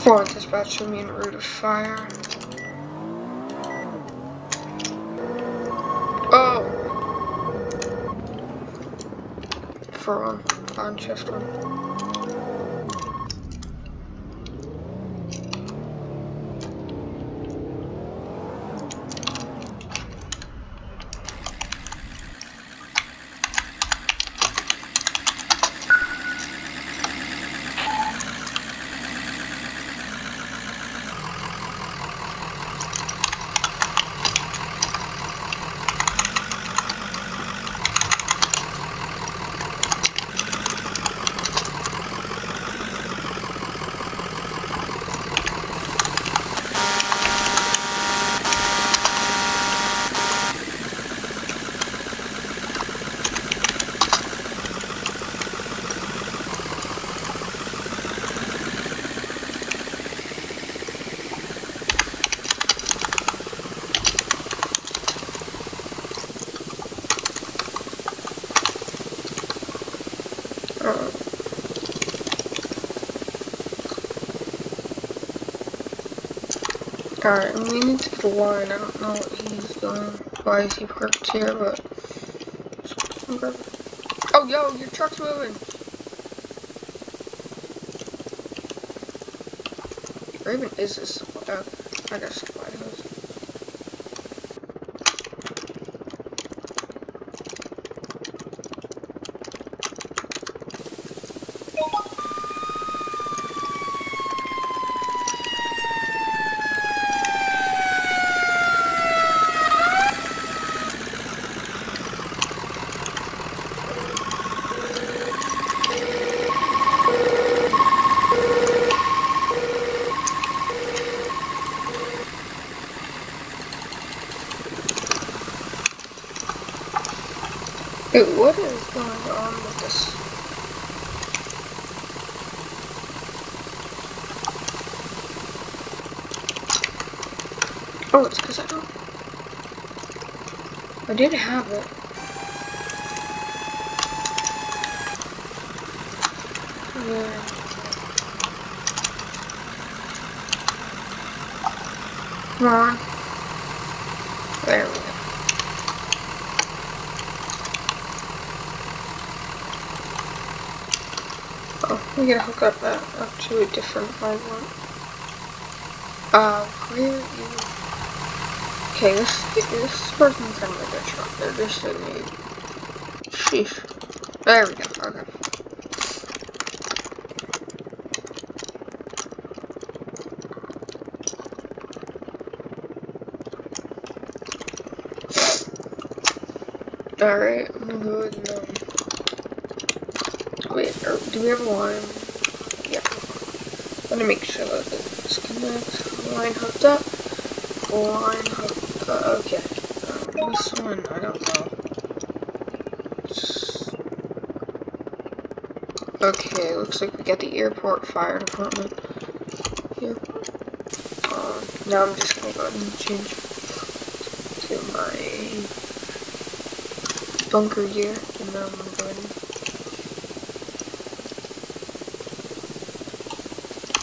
Four dispatch should mean route of fire. Oh! For one, on shift one. Uh, Alright, we need to get a line. I don't know what he's doing. Why is he parked here, but. Oh, yo, your truck's moving! Even is this? Oh, I got Dude, what is going on with this? Oh, it's because I don't. I did have it. Yeah. Come on. There we go. Oh, we gotta hook up that up to a different one. Uh, where is... Okay, this, this person's in like a truck. They're just in a... Sheesh. There we go, okay. Alright, I'm gonna go ahead and, um, Wait, or do we have a line? Yeah. Let me make sure that it's connected. Line hooked up. Line hooked up. Okay. Um, this one, I don't know. Okay, looks like we got the airport fire department here. Um, now I'm just gonna go ahead and change to my bunker gear, and then I'm gonna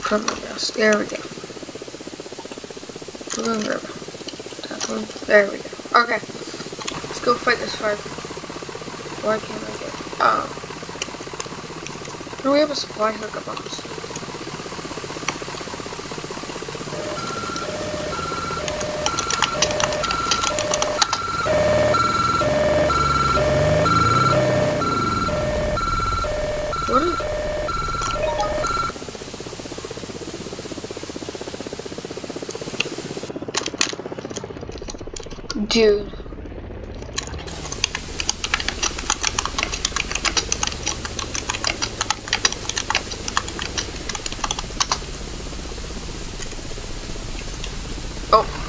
There we go. Balloon river. Definitely. There we go. Okay. Let's go fight this fire. Why can't I get um do we have a supply hookup on this? What is Dude. Oh.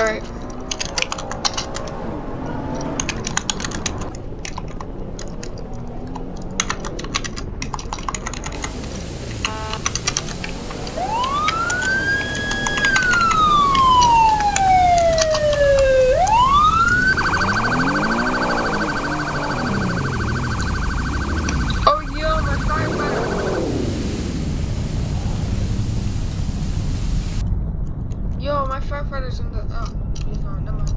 Alright. firefighters in the. Oh, he's not. Never mind.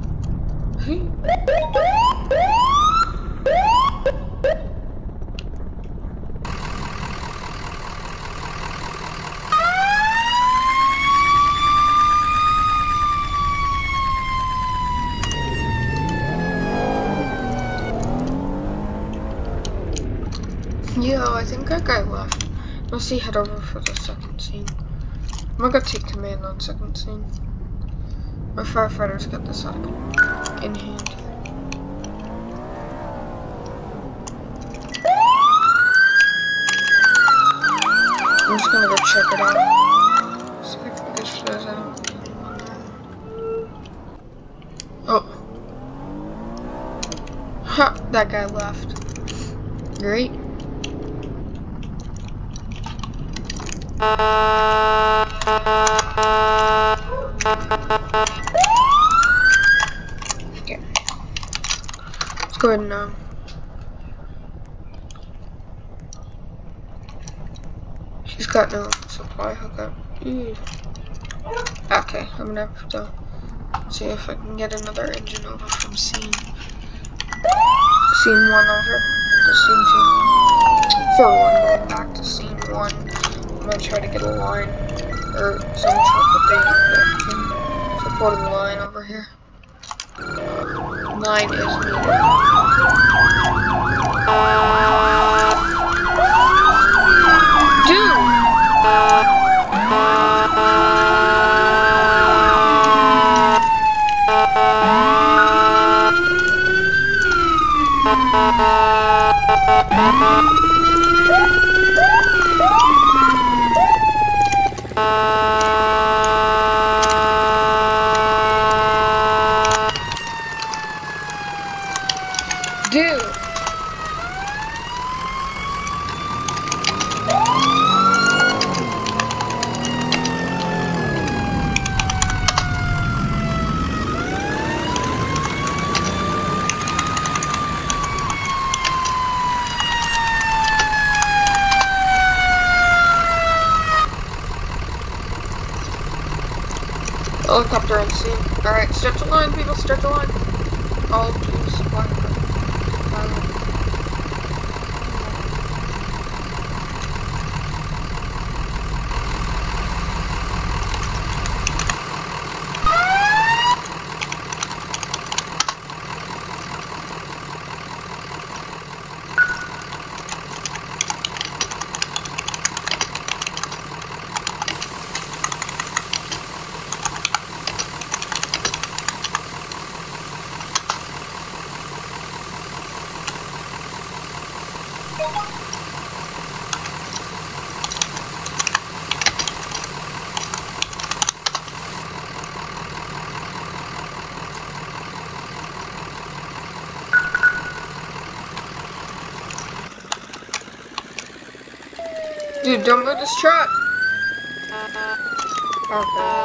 Yeah, I think that guy left. Let's see, head over for the second scene. I'm gonna take command on second scene. My firefighters got this out in hand. I'm just gonna go check it out. See if flows out. Oh. Ha! That guy left. Great. Okay. Let's go ahead um She's got no supply hookup. Ew. Okay, I'm gonna have to see if I can get another engine over from scene. Scene one over to scene two. For one going back to scene one. I'm gonna try to get a line or some thing. Can support a line over here. Nine is Helicopter uh, on uh, scene. Alright, stretch the line, people, stretch the line. All to supply. Dude, don't move this truck. Okay.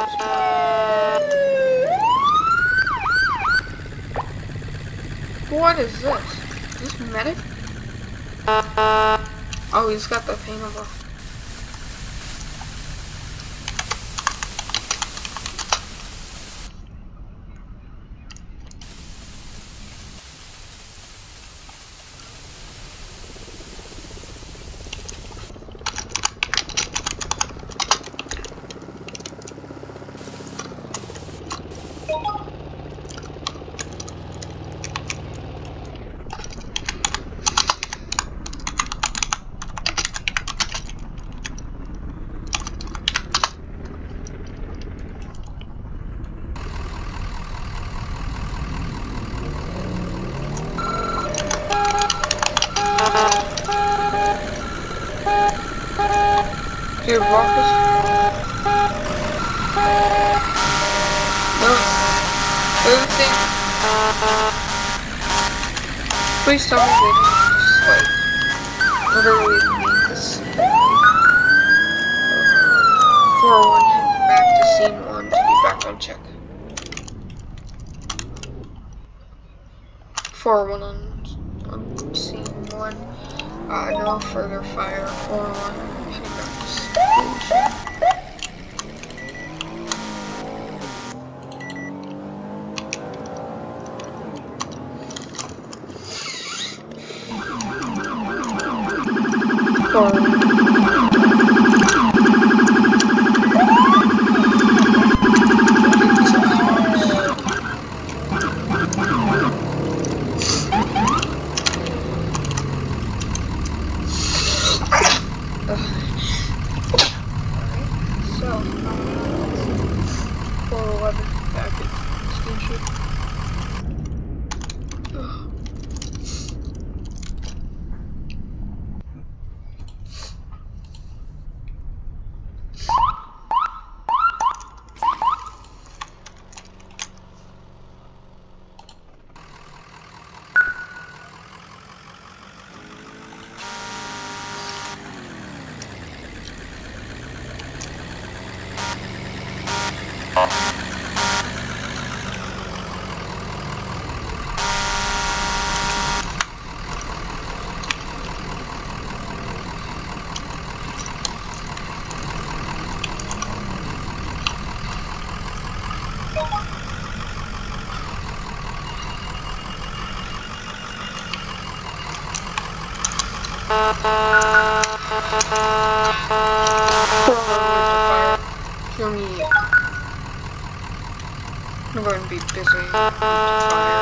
What is this? Is this medic? Oh, he's got the paintable. Here, Marcus. No. Anything. Please tell me they didn't just like literally make this. Four one back to scene one to be back on check. Four one on on story. busy.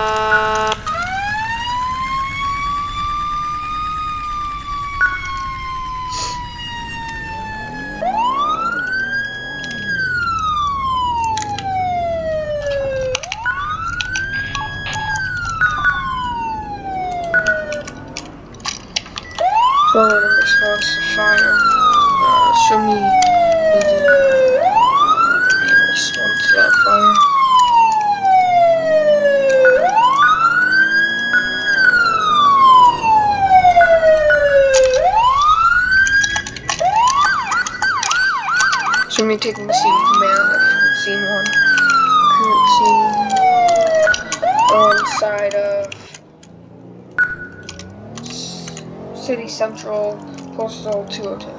Let me taking scene command, scene one, current scene alongside of City Central Postal 202.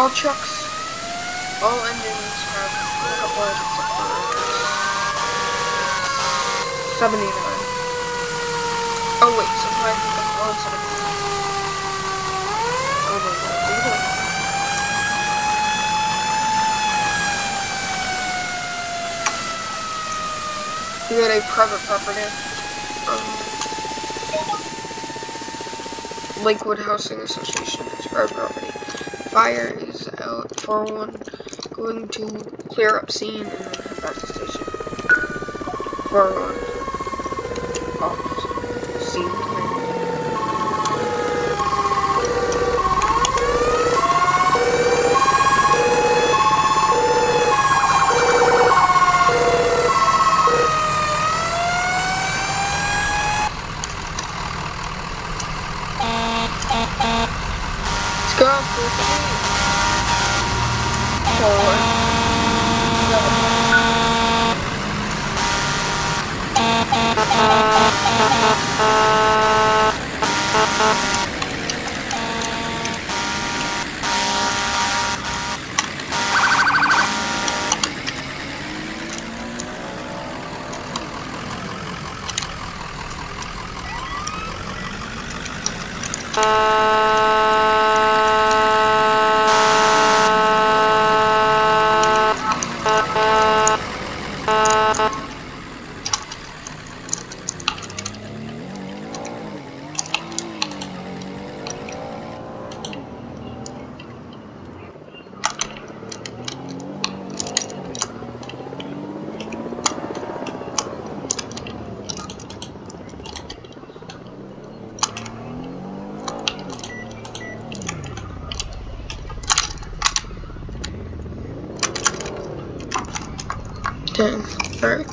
all trucks, all engines have a couple engines. 79. Oh wait, sometimes you can all 79. We had a private property. Um, Lakewood Housing Association is our property. Fire phone, going to clear up scene, and then head back to station. For Ten. Alright. Four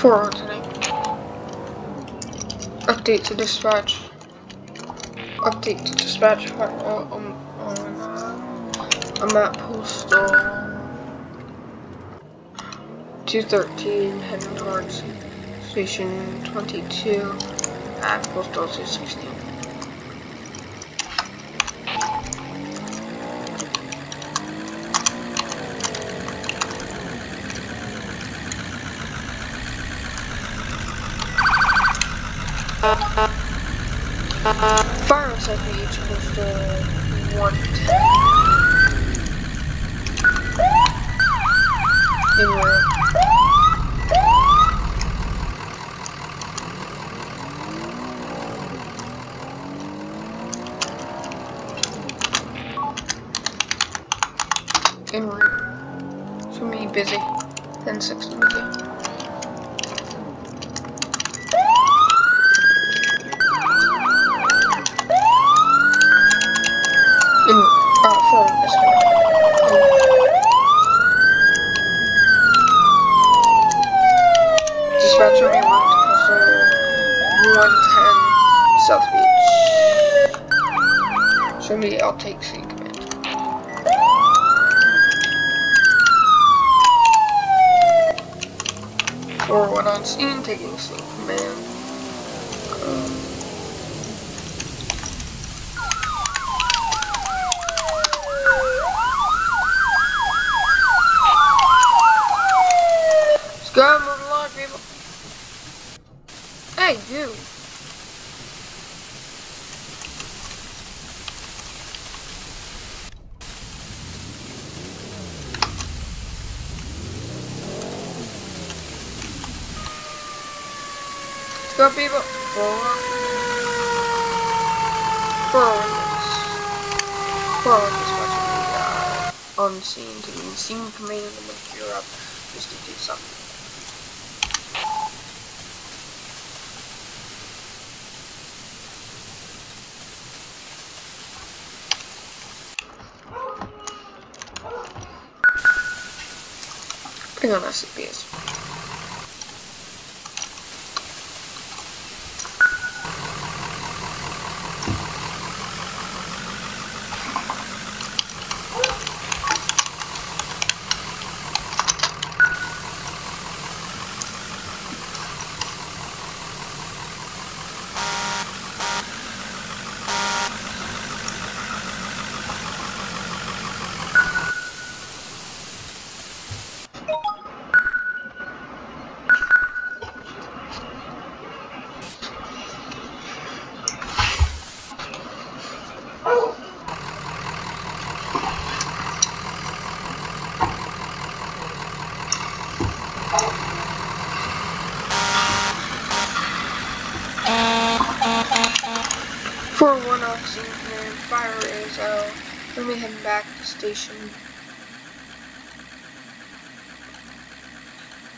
tonight. Update to dispatch. Update to dispatch uh, on, on uh, a map postal 213 heading towards station 22 at postal 216. Fire outside beach postal 110. Anyway. Anyway. So me busy. Then six to busy. In uh, phone this Dispatcher me one to postal 110 South Beach. Show me, I'll take C command. Forward on scene, taking C command. Um, Let's go, move along, people. Hey, you. Let's go, people. Forward. Much will be uh, on scene, taking scene command and look gear up just to do something. Putting on SCPs. Let me head back to station.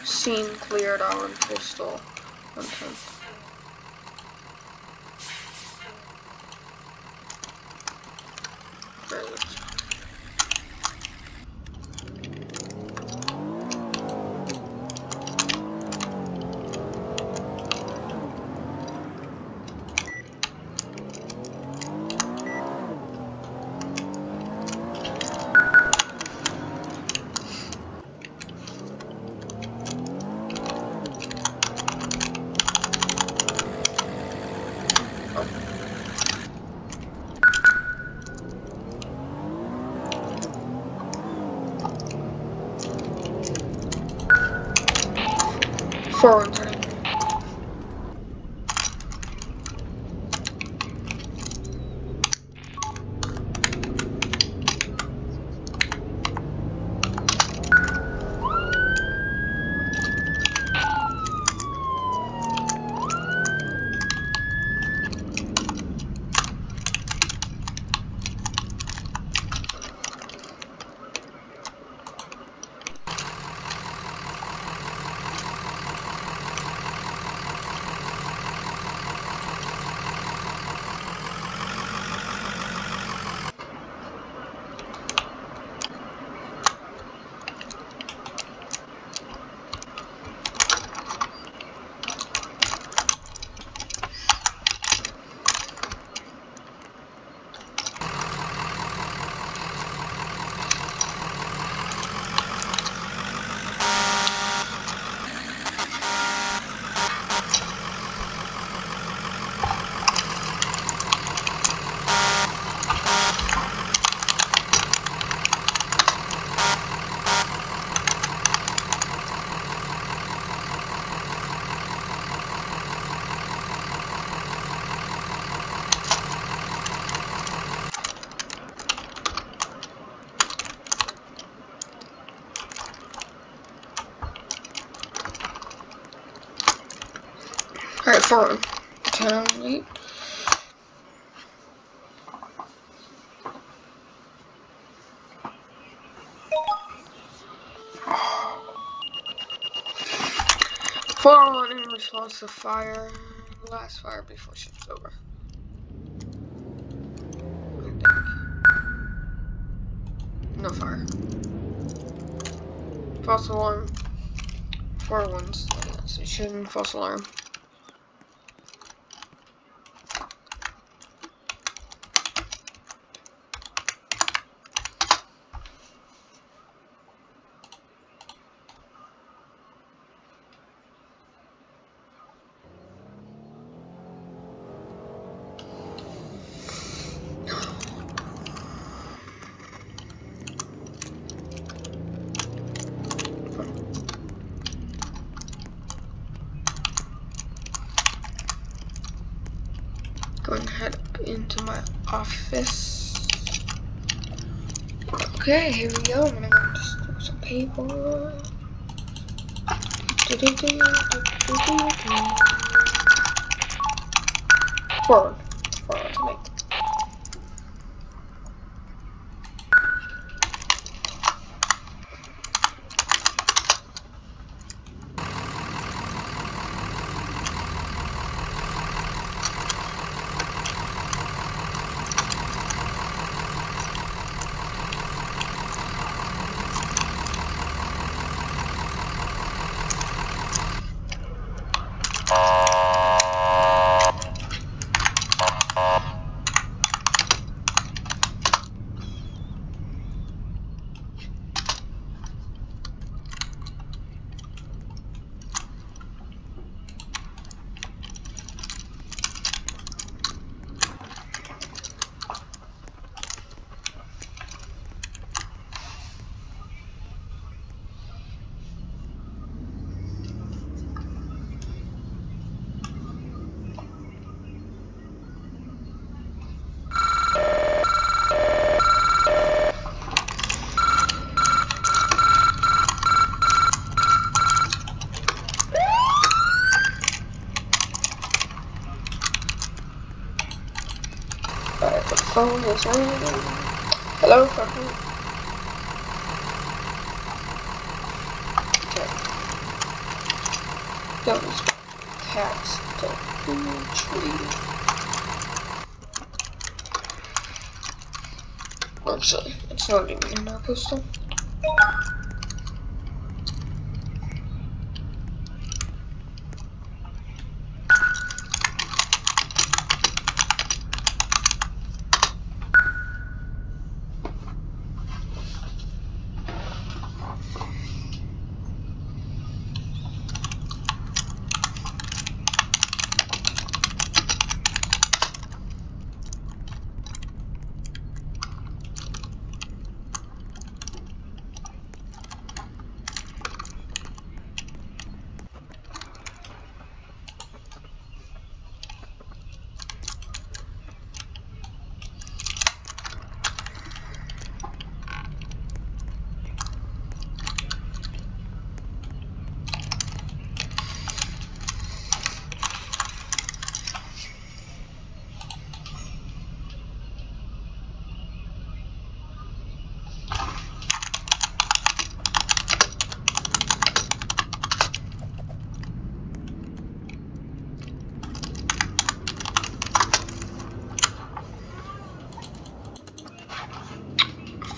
Scene cleared on postal. Alright. Turn right. Forward in response to fire. Last fire before shift's over. No fire. False alarm. Four ones. So shouldn't false alarm. Going to head into my office. Okay, here we go. I'm gonna go just do some paper. Forward. Forward to the phone is. Hello, Pepper. Okay. Cats don't in the tree. Actually, it's not even in my pistol.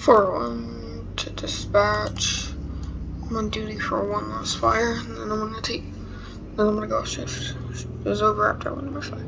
for one to dispatch. I'm on duty for one last fire, and then I'm gonna take. Then I'm gonna go shift. It was over after one more fire.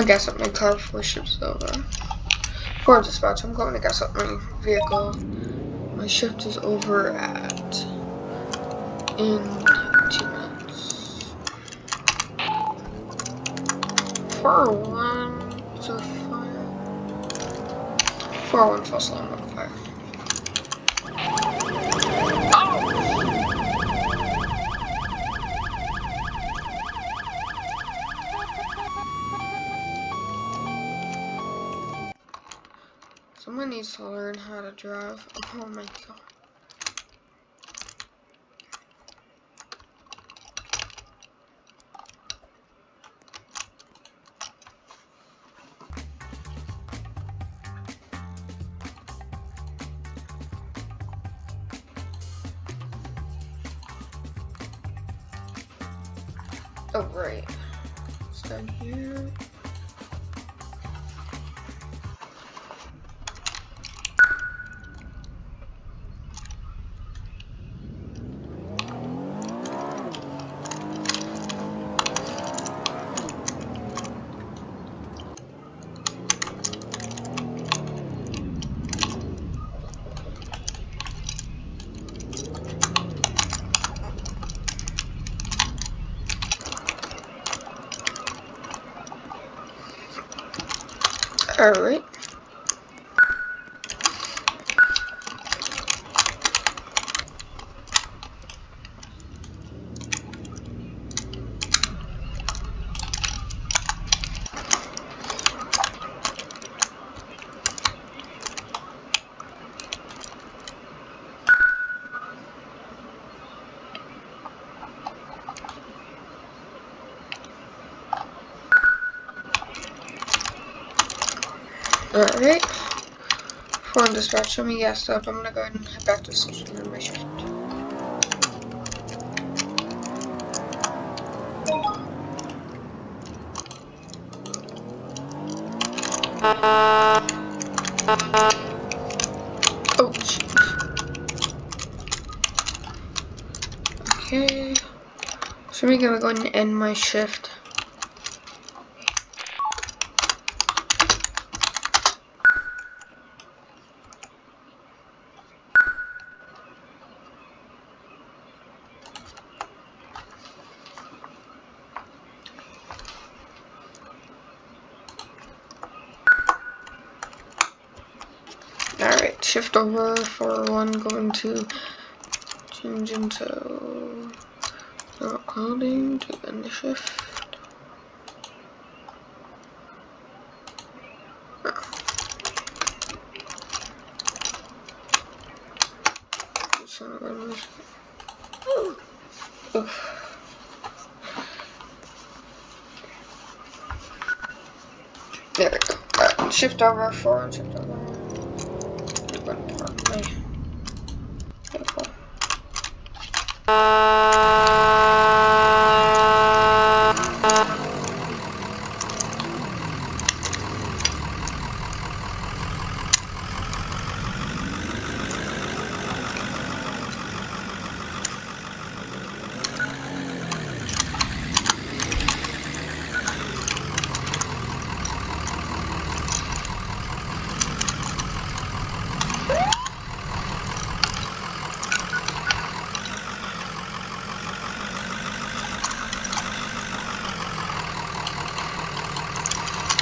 Gonna gas up my car before shift's over. For dispatch, I'm going to gas up my vehicle. My shift is over at in two minutes. Four one to fire. Four one false alarm drive. Oh my god. Oh, right. It's down here. Alright. Form dispatch, let me gas up. I'm gonna go ahead and head back to the station room. Oh, jeez. Okay. So we're gonna go ahead and end my shift. Over for one going to change into not clothing to end the shift. There we go. Right, shift over for shift over. Música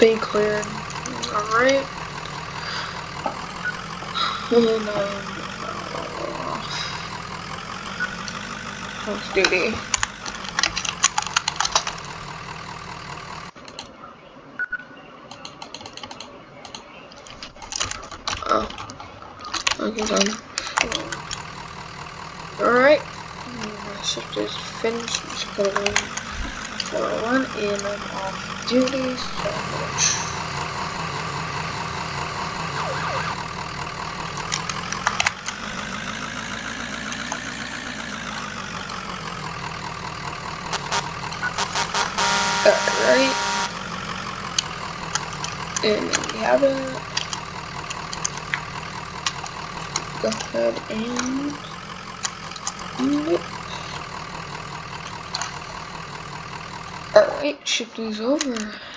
Be cleared. Alright. And, um, uh, duty. Oh. Okay, done. Alright. Shift is finished. Just it in for one, and I'm off duty, so much. Alright. And we have it. Go ahead and move it. Alright, shift these over.